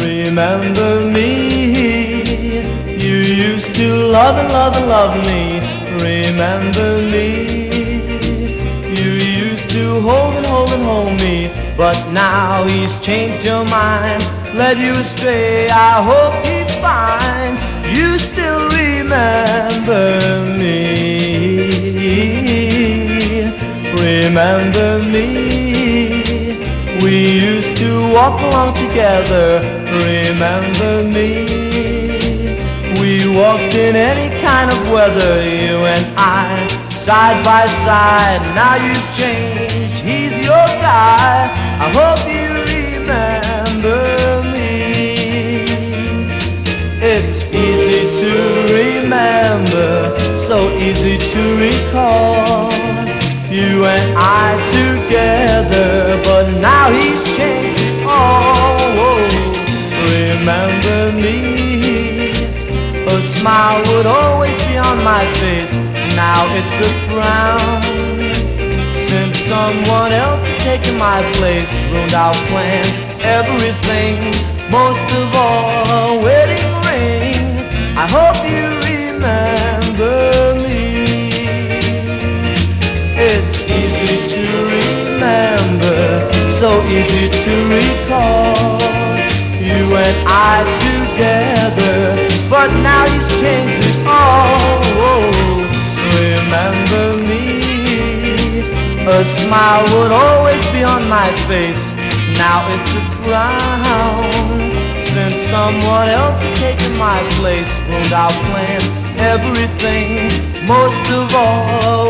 Remember me, you used to love and love and love me. Remember me, you used to hold and hold and hold me. But now he's changed your mind, led you astray. I hope he finds you still remember me. Remember me, we used to walk along together. Remember me, we walked in any kind of weather, you and I, side by side. Now you've changed, he's your guy. Easy to recall. You and I together, but now he's changed all. Remember me? A smile would always be on my face. Now it's a frown. Since someone else has taken my place, ruined our plans, everything. Most of all, a wedding ring. I hope you remember easy to recall. You and I together, but now he's changed it all. Remember me? A smile would always be on my face. Now it's a frown. Since someone else has taken my place, ruined our plans, everything. Most of all,